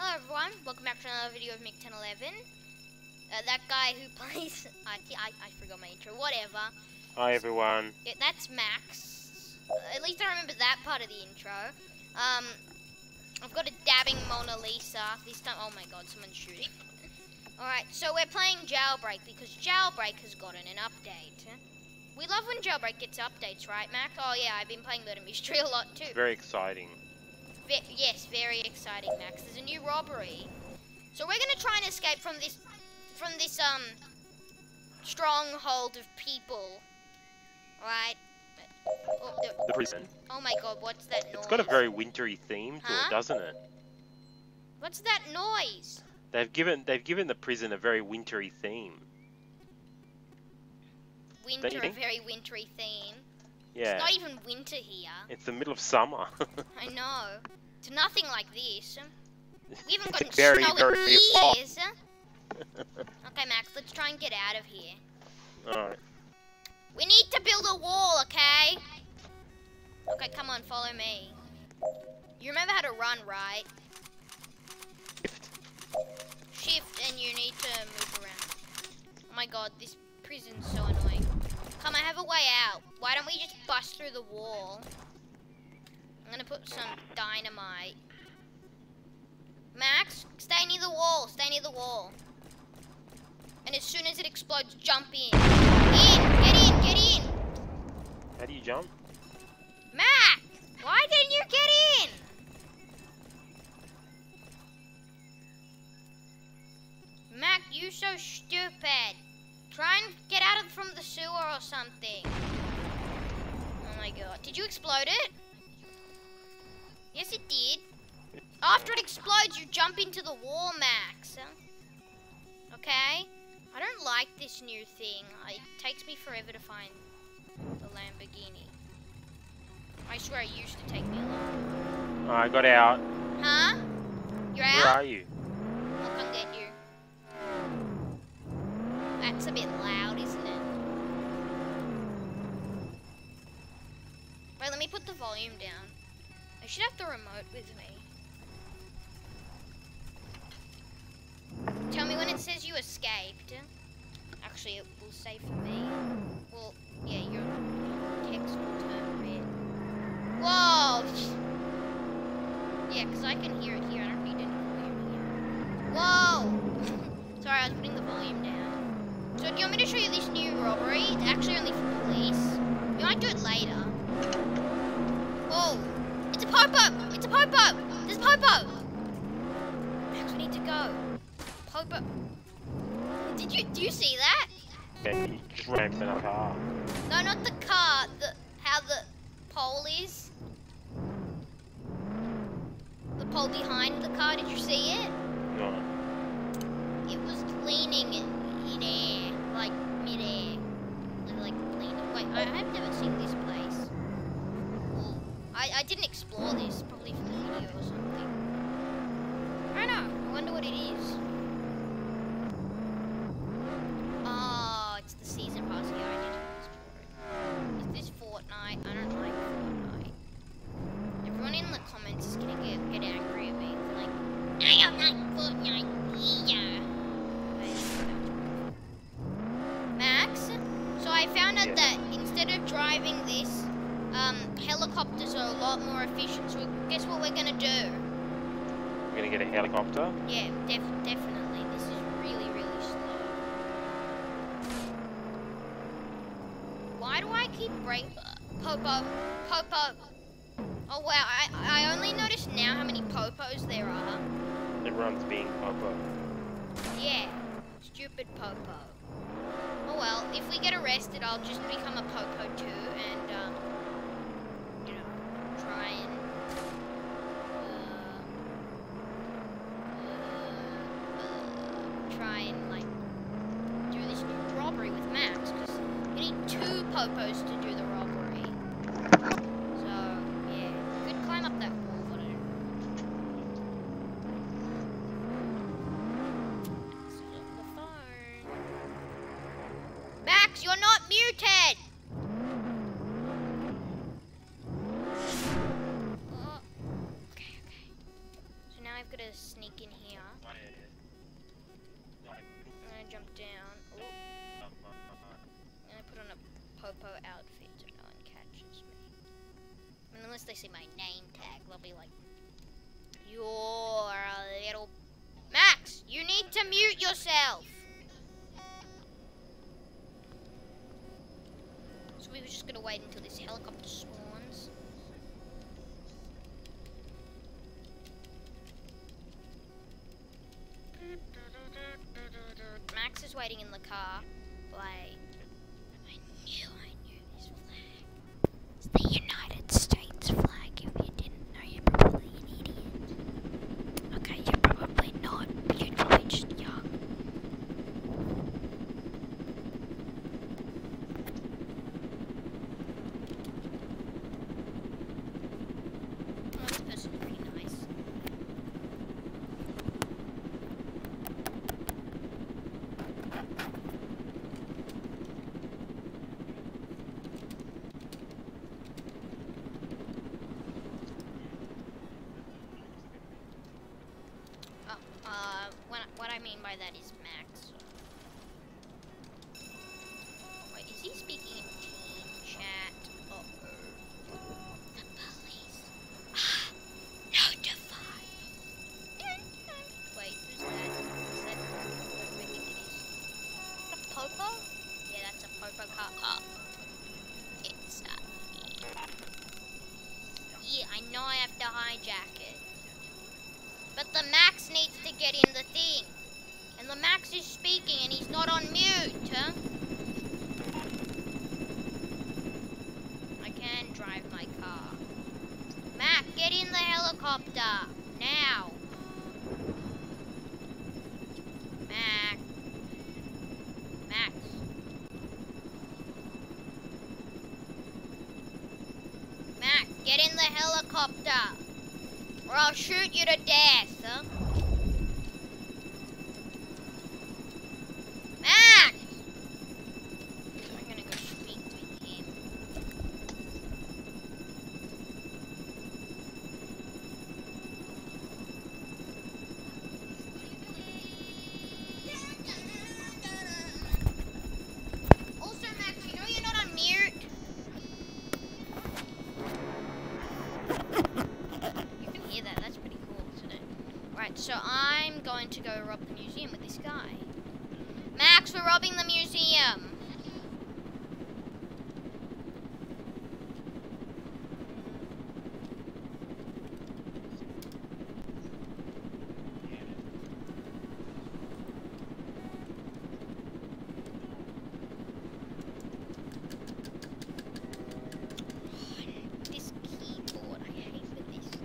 Hello everyone, welcome back to another video of Mick1011. Uh, that guy who plays... I, I, I forgot my intro, whatever. Hi everyone. Yeah, that's Max. Uh, at least I remember that part of the intro. Um, I've got a dabbing Mona Lisa. This time, oh my god, someone's shooting. Alright, so we're playing Jailbreak because Jailbreak has gotten an update. We love when Jailbreak gets updates, right, Max? Oh yeah, I've been playing Murder Mystery a lot too. Very exciting. Yes, very exciting, Max. There's a new robbery. So we're gonna try and escape from this, from this um, stronghold of people, right? Oh, the- The prison. oh my God, what's that noise? It's got a very wintry theme to Huh? it, doesn't it? What's that noise? They've given they've given the prison a very wintry theme. Winter, a very wintry theme. Yeah. It's not even winter here. It's the middle of summer. I know. It's nothing like this. We haven't gotten very, snow very in years. Okay, Max, let's try and get out of here. Alright. We need to build a wall, okay? Okay, come on, follow me. You remember how to run, right? Shift and you need to move around. Oh my god, this prison's so annoying. Come, I have a way out. Why don't we just bust through the wall? I'm gonna put some dynamite. Max, stay near the wall. Stay near the wall. And as soon as it explodes, jump in. In! Get in! Get in! How do you jump? Mac! Why didn't you get in? Mac, you so stupid. Try and get out of from the sewer or something. Oh my god. Did you explode it? Yes, it did. After it explodes, you jump into the wall, Max. Okay? I don't like this new thing. It takes me forever to find the Lamborghini. I swear it used to take me a long. Oh, I got out. Huh? You're out? Where are you? I'll come get you. That's a bit loud, isn't it? Wait, let me put the volume down. I should have the remote with me. Tell me when it says you escaped. Actually, it will say for me. Well, yeah, your text will turn red. Whoa! Yeah, because I can hear it here. I don't need any volume here. Whoa! Sorry, I was putting the volume down. So do you want me to show you this new robbery? It's actually only for police. We might do it later. Whoa! It's a popo! It's a popo! There's a popo! Max, we need to go. Popo. Did you do you see that? Yeah, just ran into another car. No, not the car. The how the pole is. The pole behind the car. Did you see it? No. It was leaning in, in air, like mid-air. Like, like leaning. Wait, I, I've never seen this place. I, I didn't explore this, probably for the video or something. I don't know. I wonder what it is. Oh, it's the season pass. Yeah, I did explore it. Is this Fortnite? I don't like Fortnite. Everyone in the comments is gonna get, get angry at me. They're like, I don't like Fortnite. Yeah. Max, so I found out Yeah. that instead of driving this, um, helicopters are a lot more efficient. So guess what we're gonna do? We're gonna get a helicopter. Yeah, def definitely. This is really, really slow. Why do I keep break? Popo, Popo. Oh wow, I I only noticed now how many popos there are. Everyone's being Popo. Yeah, stupid Popo. Oh well, if we get arrested, I'll just become a Popo too, and um, you know, try and uh, uh, try and like do this new robbery with Max, because you need Popos to do waiting in the car. Like, I knew, I knew this flag. It's the United States flag. If you didn't know, you're probably an idiot. Okay, you're probably not. You're probably just young. Oh, this person's pretty nice. Oh, uh, what, what I by that is helicopter. Now. Mac. Max. Mac, get in the helicopter. Or I'll shoot you to death, huh? Max! I'm gonna go speak with him. Also, Max, you know you're not on mute? You can hear that. That's pretty cool, isn't it? Right, so I'm going to go rob the museum with this guy. Max, we're robbing the museum. This keyboard, I hate with this.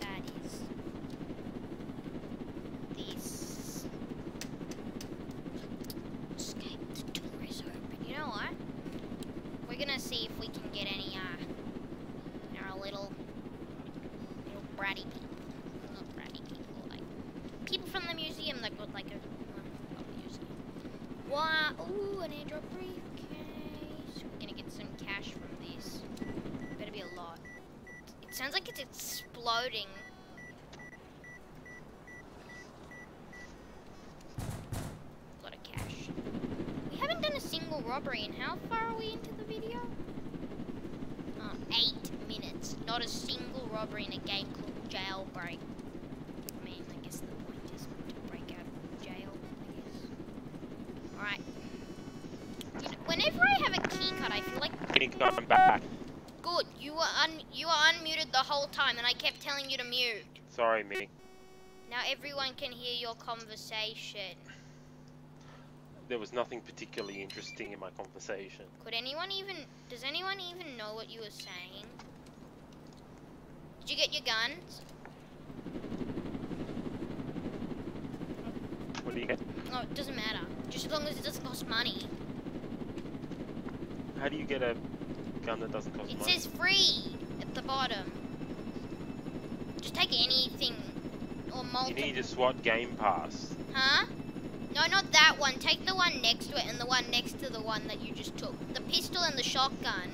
That is this. Escape. The door is open. You know what? We're gonna see if we can get any uh, you know, little, little bratty people. Not bratty people, like people from the museum that got like a. well, not the museum. Wow! Ooh, an airdrop briefcase. We're gonna get some cash from this. Better be a lot. Exploding. lot of cash. We haven't done a single robbery, and how far are we into the video? Oh, eight minutes. Not a single robbery in a game called Jailbreak. I mean, I guess the point is to break out of jail. Alright. Whenever I have a key cut, I feel like you come back? Good. You were un you were unmuted the whole time, and I kept telling you to mute. Sorry, me. Now everyone can hear your conversation. There was nothing particularly interesting in my conversation. Could anyone even? Does anyone even know what you were saying? Did you get your guns? What do you get? No, it doesn't matter. Just as long as it doesn't cost money. How do you get a gun that doesn't cost It money? says free at the bottom. Just take anything or you need a SWAT game pass. Huh? No, not that one. Take the one next to it and the one next to the one that you just took. The pistol and the shotgun.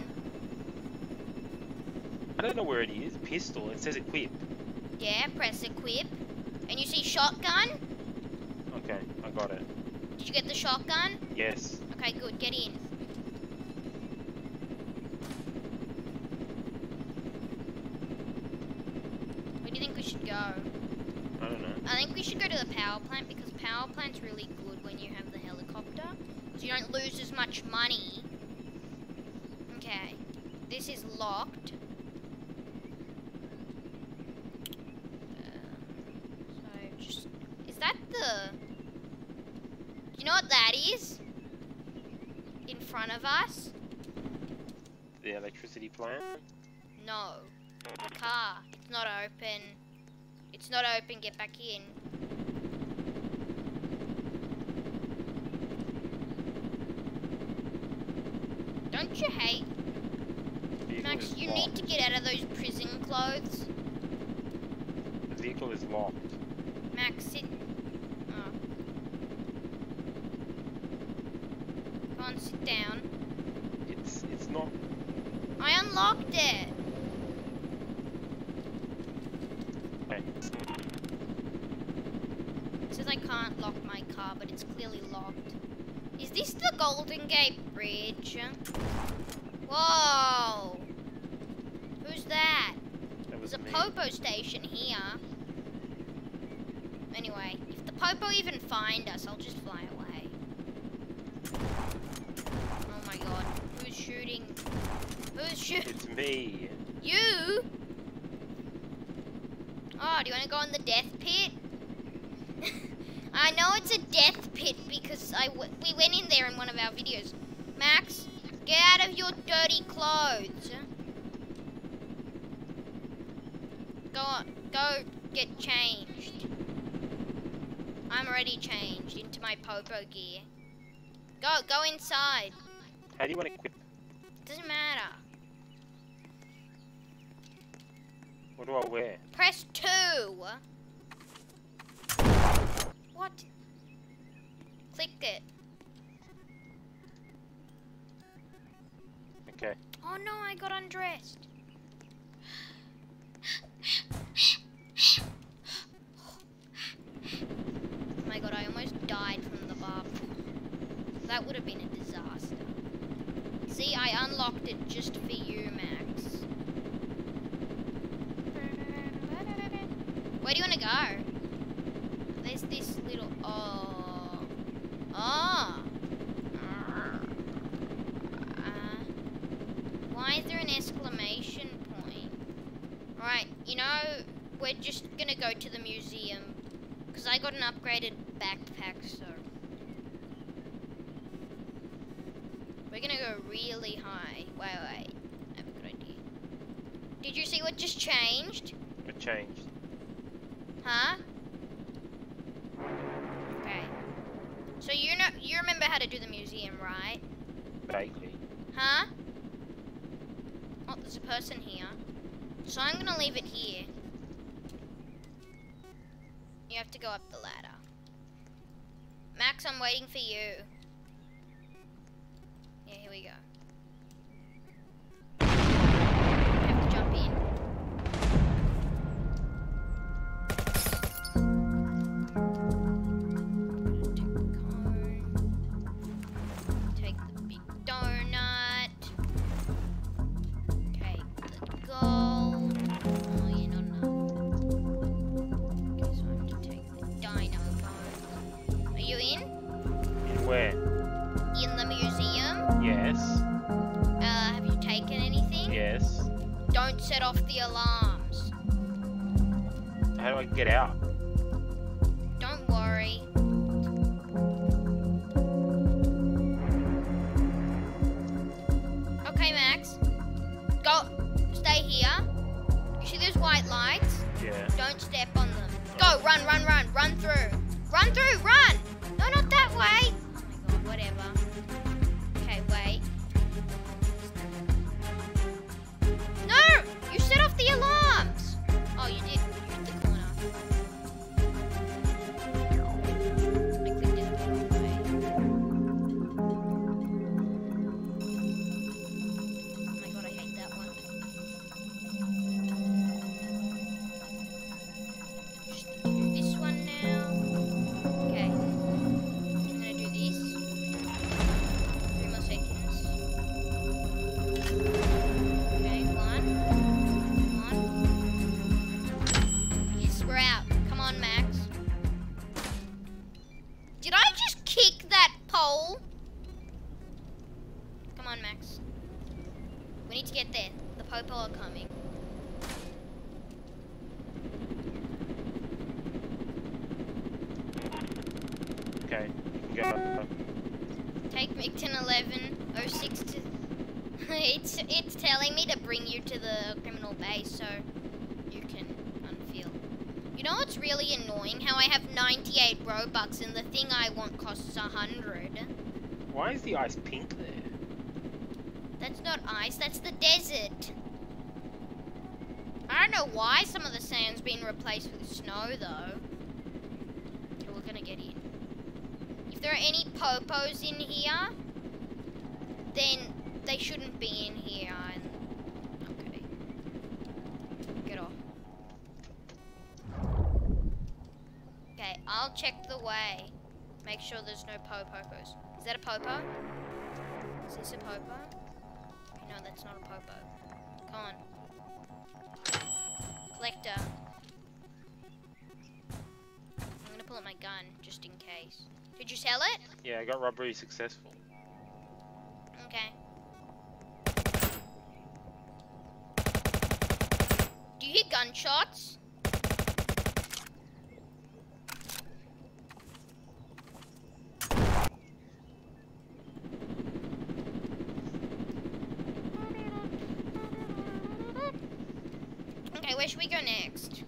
I don't know where it is. Pistol. It says equip. Yeah, press equip. And you see shotgun? Okay, I got it. Did you get the shotgun? Yes. Okay, good. Get in. Where do you think we should go? I don't know. I think we should go to the power plant because power plant's really good when you have the helicopter. So you don't lose as much money. Okay. This is locked. Um, so just is that the you know what that is? In front of us? The electricity plant. No. The car. It's not open. It's not open. Get back in. Don't you hate, Max? You locked. need to get out of those prison clothes. The vehicle is locked. Max, sit. Oh. Come on, sit down. It's it's not. I unlocked it. Okay. It says I can't lock my car, but it's clearly locked. Is this the Golden Gate? Whoa! Who's that? That was There's a me. Popo station here. Anyway, if the Popo even find us, I'll just fly away. Oh my god. Who's shooting? Who's shooting? It's me. You? Oh, do you want to go in the death pit? I know it's a death pit because I w- we went in there in one of our videos. Max, get out of your dirty clothes. Go on, go get changed. I'm already changed into my popo gear. Go, go inside. How do you want to equip? Doesn't matter. What do I wear? Press two. What? Click it. Oh no, I got undressed. Oh my god, I almost died from the bathroom. That would have been a disaster. See, I unlocked it just for you, Max. Where do you want to go? There's this little. Oh. Oh. Uh, why is there an exclamation point? Right, you know, we're just gonna go to the museum. Because I got an upgraded backpack, so. We're gonna go really high. Wait, wait. I have a good idea. Did you see what just changed? It changed. Huh? Okay. So you know you remember how to do the museum, right? Vaguely. Huh? Oh, there's a person here. So I'm gonna leave it here. You have to go up the ladder. Max, I'm waiting for you. Yeah, here we go. Get out? Robux and the thing I want costs a 100. Why is the ice pink there? That's not ice, that's the desert. I don't know why some of the sand's been replaced with snow though. Okay, we're gonna get in. If there are any popos in here, then they shouldn't be in here. And okay, get off. Okay, I'll check the way. Make sure there's no popopos. Is that a popo? Is this a popo? No, that's not a popo. Come on. Collector. I'm gonna pull out my gun, just in case. Did you sell it? Yeah, I got robbery successful. Okay. Do you hear gunshots? Okay, where should we go next?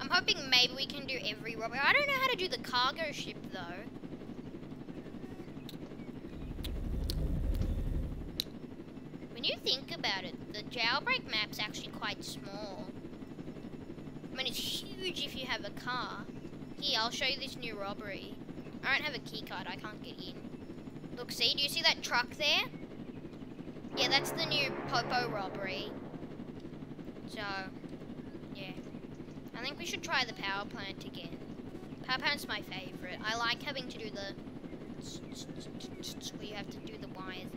I'm hoping maybe we can do every robbery. I don't know how to do the cargo ship though. When you think about it, the jailbreak map's actually quite small. I mean, it's huge if you have a car. Here, I'll show you this new robbery. I don't have a key card, I can't get in. Look, see, do you see that truck there? Yeah, that's the new Popo robbery. So. I think we should try the power plant again. Power plant's my favorite. I like having to do the... where you have to do the wires and...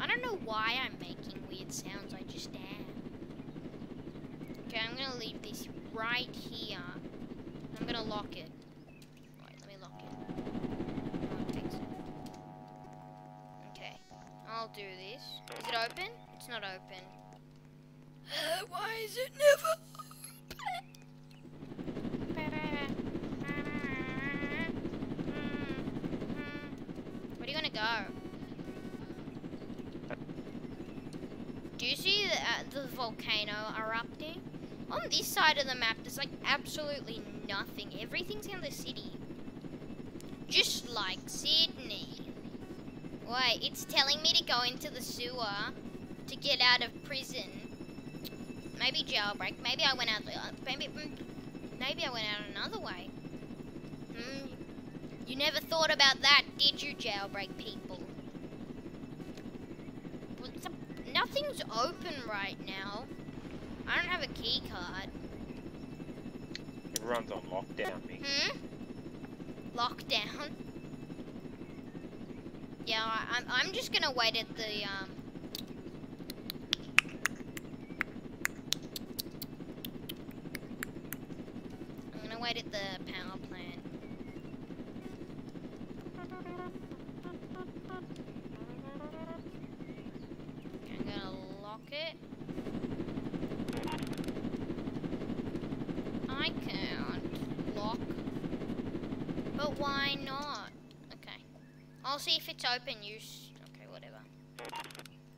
I don't know why I'm making weird sounds, I just am. Okay, I'm gonna leave this right here. I'm gonna lock it. Wait, let me lock it. Oh, Okay, I'll do this. Is it open? It's not open. Why is it never? Where are you gonna go? Do you see the, uh, the volcano erupting? On this side of the map, there's like absolutely nothing. Everything's in the city. Just like Sydney. Wait, it's telling me to go into the sewer to get out of prison. Maybe jailbreak. Maybe I went out the maybe mm, maybe I went out another way. Hmm. You never thought about that, did you, jailbreak people? Well, nothing's open right now. I don't have a key card. Everyone's on lockdown, me. Hmm? Lockdown. Yeah, I, I'm. I'm just gonna wait at the um. Wait at the power plant. I'm gonna lock it. I can't lock. But why not? Okay. I'll see if it's open. You. Okay, whatever.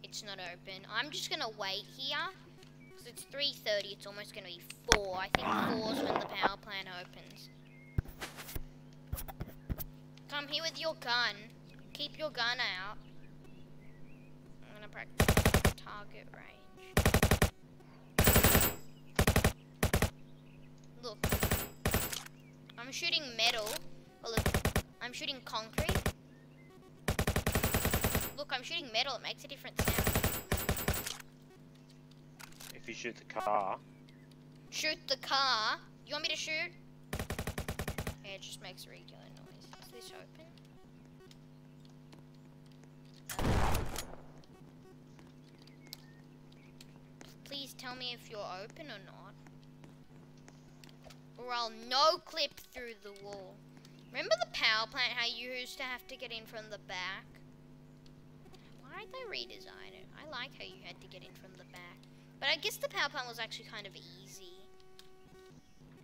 It's not open. I'm just gonna wait here. It's 3:30. It's almost gonna be four. I think 4 is when the power plant opens. Come here with your gun. Keep your gun out. I'm gonna practice target range. Look. I'm shooting metal. Oh, look. I'm shooting concrete. Look, I'm shooting metal. It makes a different sound. If you shoot the car, Shoot the car. You want me to shoot? Yeah, it just makes a regular noise. Is this open? Uh, please tell me if you're open or not. Or I'll no clip through the wall. Remember the power plant, how you used to have to get in from the back? Why did they redesign it? I like how you had to get in from the back. But I guess the power plant was actually kind of easy.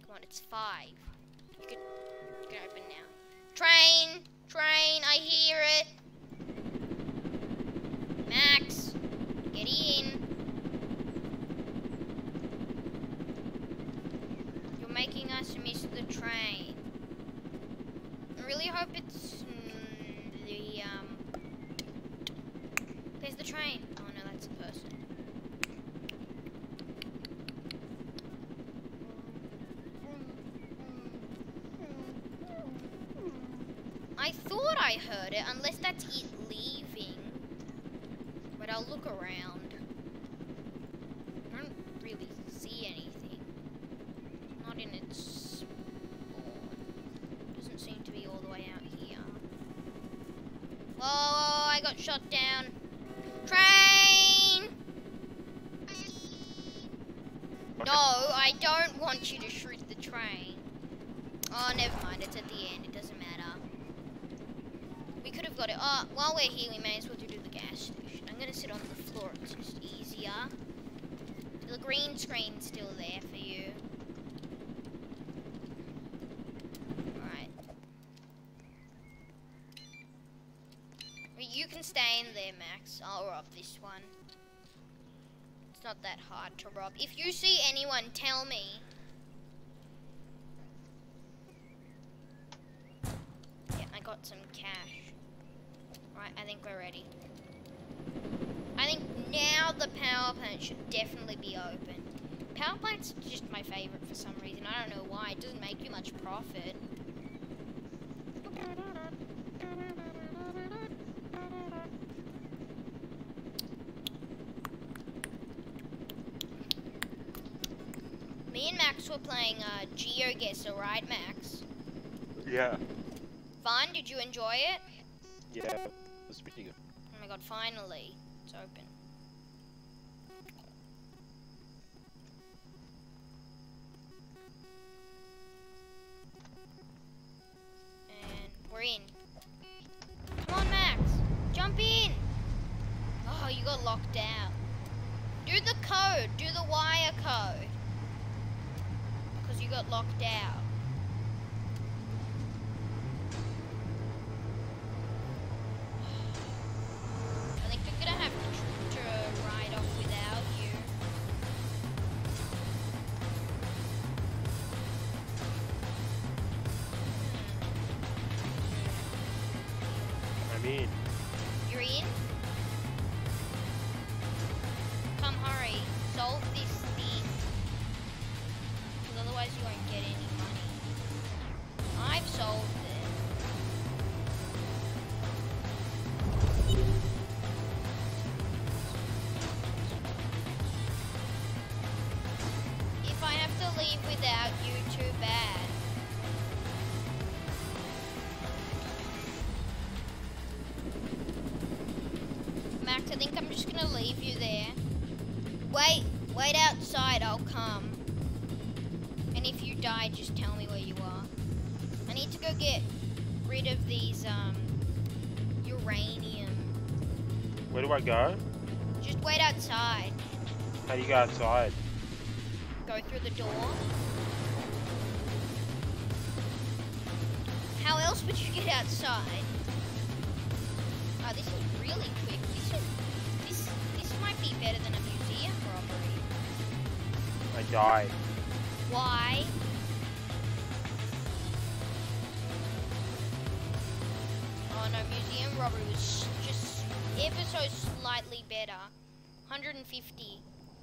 Come on, it's five. You can, you open now. Train! Train! I hear it! Max! Get in! You're making us miss the train. I really hope it's mm, the, um... There's the train. Oh no, that's a person. I thought I heard it, unless that's it leaving. But I'll look around. I don't really see anything. Not in its spawn. Doesn't seem to be all the way out here. Whoa, whoa, I got shot down. Train! Okay. No, I don't want you to shoot the train. Oh, never mind. It's at the end. It doesn't matter. We could have got it. Oh, while we're here, we may as well do the gas station. I'm It's just easier. The green screen's still there for you. Well, You can stay in there, Max. Oh, I'll rob this one. It's not that hard to rob. If you see anyone, tell me. Yeah, I got some cash. Right, I think we're ready. Now the power plant should definitely be open. Power plant's just my favorite for some reason. I don't know why. It doesn't make you much profit. Me and Max were playing uh, GeoGuessr, right, Max? Yeah. Fun? Did you enjoy it? Yeah. It was pretty good. Oh my god, finally. It's open. Out. Do the code. Do the wire code. Because you got locked out. Gonna leave you there. Wait, wait outside, I'll come. And if you die, just tell me where you are. I need to go get rid of these, um, uranium. Where do I go? Just wait outside. How do you go outside? Go through the door. How else would you get outside? Oh, this is really quick. Better than a museum robbery. I died. Why? Oh no, museum robbery was just ever so slightly better. 150.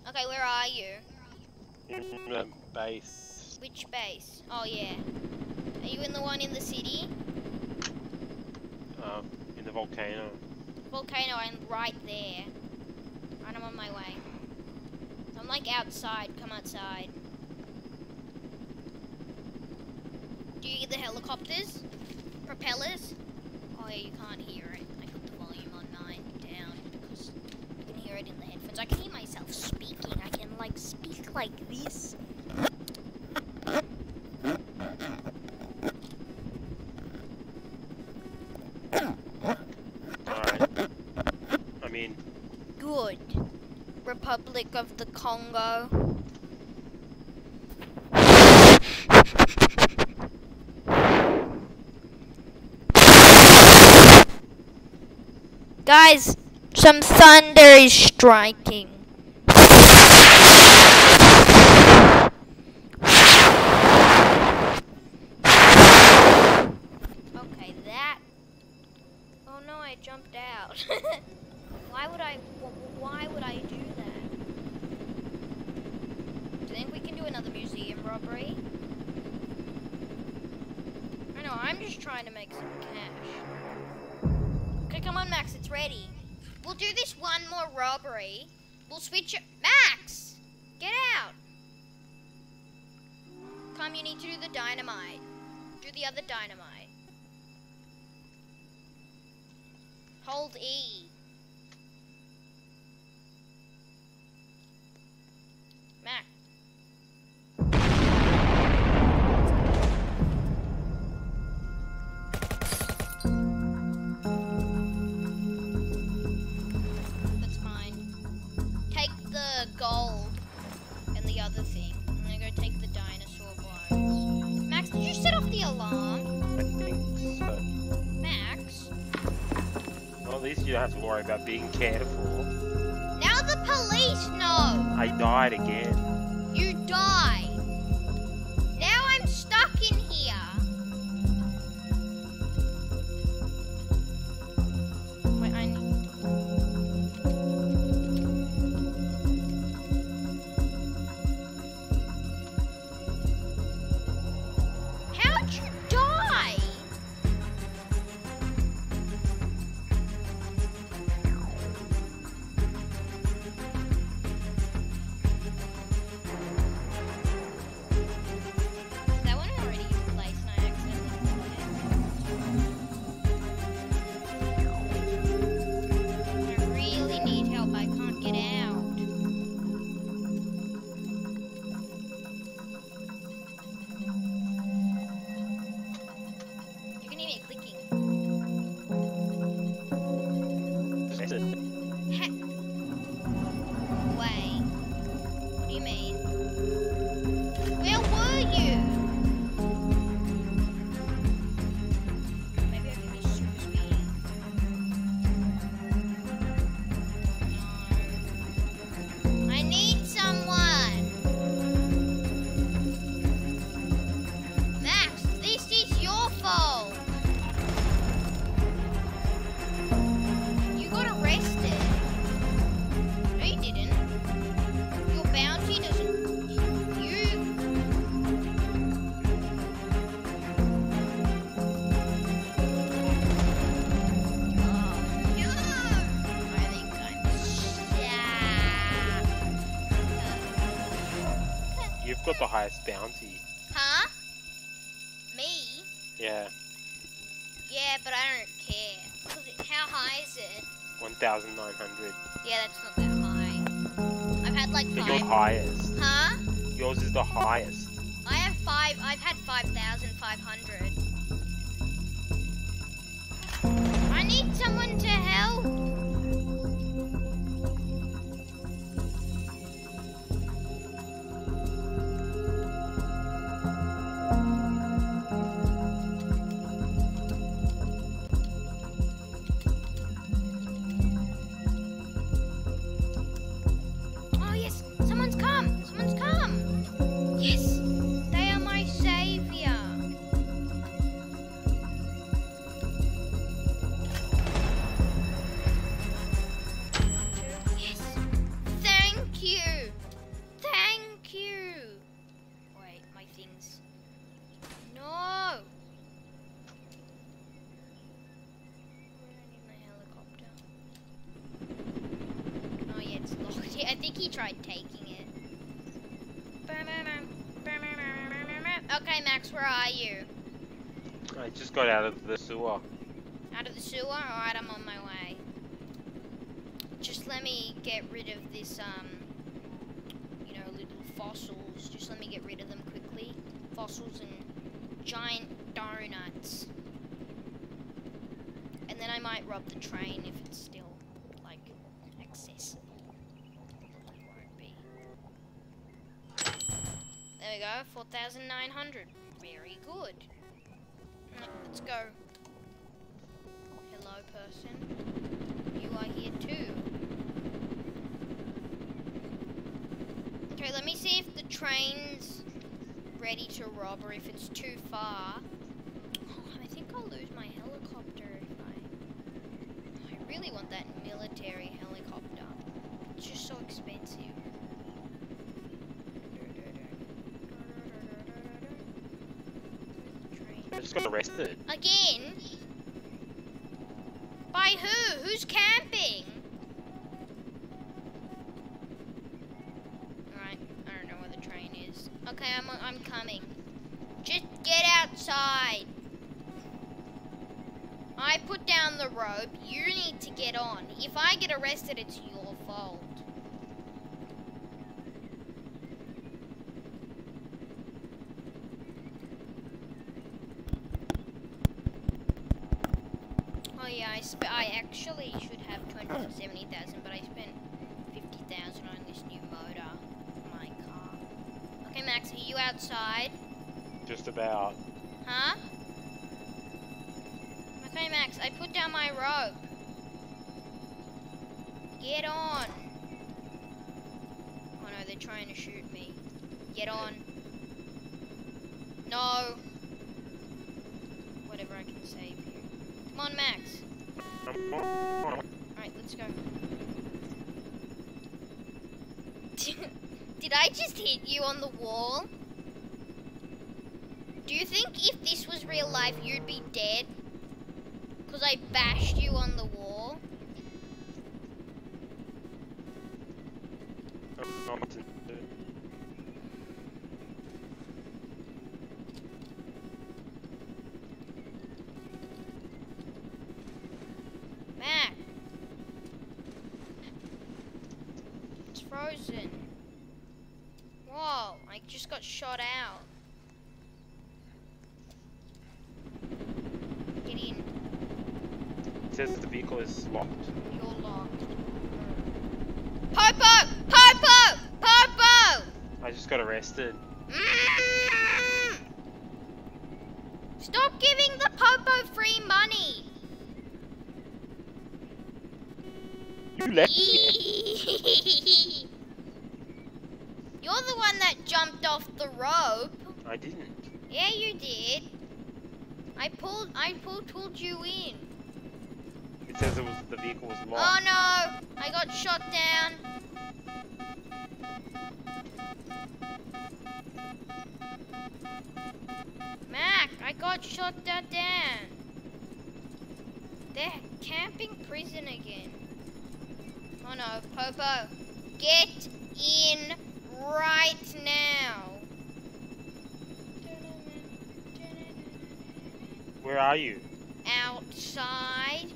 Okay, where are you? In the base. Which base? Oh yeah. Are you in the one in the city? Um, in the volcano. Volcano, I'm right there. Right, I'm on my way. I'm like outside. Come outside. Do you hear the helicopters? Propellers? Republic of the Congo. Guys, some thunder is striking. You need to do the dynamite. Do the other dynamite. Hold E. don't have to worry about being careful. Now the police know! I died again. The highest bounty. Huh? Me? Yeah, Yeah, but I don't care. How high is it? 1,900. Yeah, that's not that high. I've had like But five. highest. Huh? Yours is the highest. I have five. I've had five thousand five hundred. I need someone to help. He tried taking it. Okay, Max, where are you? I just got out of the sewer. Out of the sewer? Alright, I'm on my way. Just let me get rid of this, um, you know, little fossils. Just let me get rid of them quickly. Fossils and giant donuts. And then I might rob the train if it's still, like, accessible. Probably won't be. There we go, 4,900. Very good. Let's go. Hello, person. You are here too. Okay, let me see if the train's ready to rob or if it's too far. Oh, I think I'll lose my helicopter if I... I really want that military helicopter. It's just so expensive. Train. I just got arrested. Again? By who? Who's camping? Alright, I don't know where the train is. Okay, I'm, I'm coming. Just get outside. I put down the rope. You need to get on. If I get arrested, it's your fault. Oh yeah, I sp- I actually should have 270,000, but I spent 50,000 on this new motor for my car. Okay, Max, are you outside? Just about. Huh? Okay, Max, I put down my rope. Get on. They're trying to shoot me. Get on. No. Whatever I can save you. Come on, Max. Alright, let's go. Did I just hit you on the wall? Do you think if this was real life, you'd be dead? Because I bashed you on the wall? Mac! It's frozen. Whoa, I just got shot out. Get in. It says that the vehicle is locked. You're locked. Popo! Popo! Popo! I just. Mm! Stop giving the Popo free money! You left me. You're the one that jumped off the rope. I didn't. Yeah, you did. I pulled. I pulled, pulled you in. It says it was the vehicle was locked. Oh no! I got shot down. Mac, I got shot da- down. They're camping prison again. Oh no, Popo, get in right now. Where are you? Outside.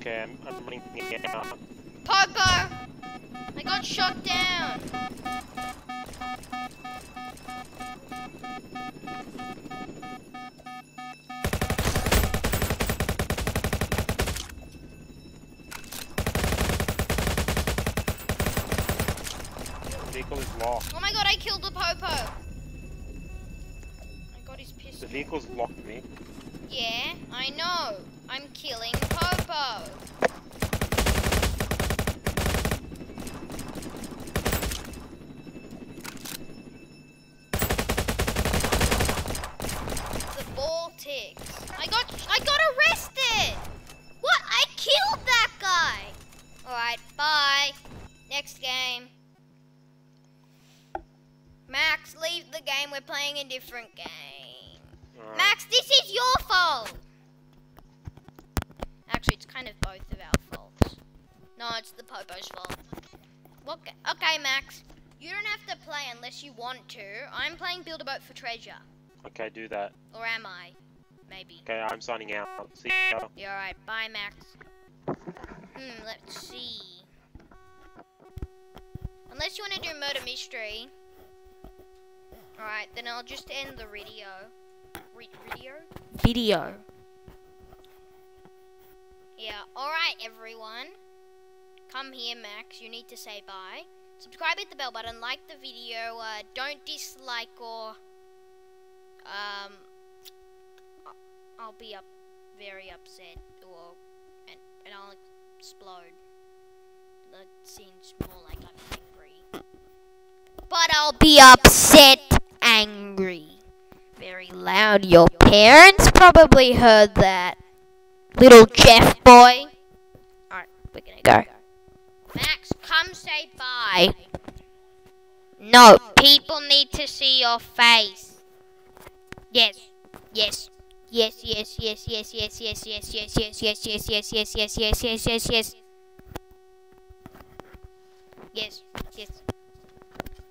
Okay, I'm, I'm out. Popo! I got shot down. Vehicle is locked. Oh my god, I killed the Popo. I got his pistol. The vehicle's locked, me. Yeah, I know. I'm killing Popo. The Baltics. I got I got arrested. What? I killed that guy. All right, bye. Next game. Max, leave the game. We're playing a different game. Alright. Max, this is your fault. Actually, it's kind of both of our faults. No, it's the Popo's fault. What okay, Max. You don't have to play unless you want to. I'm playing Build a Boat for Treasure. Okay, do that. Or am I? Maybe. Okay, I'm signing out. See ya. Yeah, alright. Bye, Max. Hmm, let's see. Unless you want to do Murder Mystery. Alright, then I'll just end the video. Re- video? Video. Alright, everyone. Come here, Max. You need to say bye. Subscribe, hit the bell button, like the video, uh, don't dislike or. Um. I'll be up very upset or and, and I'll explode. That seems more like I'm angry. But I'll be upset angry. Very loud. Your parents probably heard that. Little Jeff boy. Alright, we're gonna go. Max, come say bye. No, people need to see your face. Yes, yes, yes, yes, yes, yes, yes, yes, yes, yes, yes, yes, yes, yes, yes, yes, yes, yes, yes, yes. Yes, yes.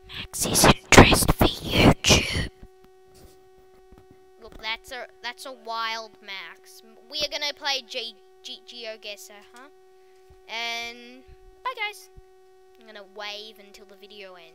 Max isn't dressed for YouTube. Look, that's a that's a wild Max. We are gonna play G G GeoGuessr, huh? And bye guys. I'm gonna wave until the video ends.